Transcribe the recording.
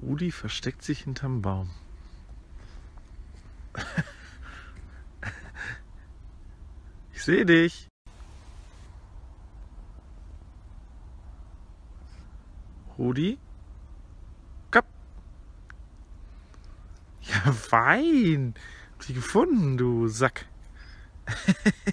Rudi versteckt sich hinterm Baum. Ich sehe dich. Rudi? Kap. Ja, fein. Hab dich gefunden, du Sack.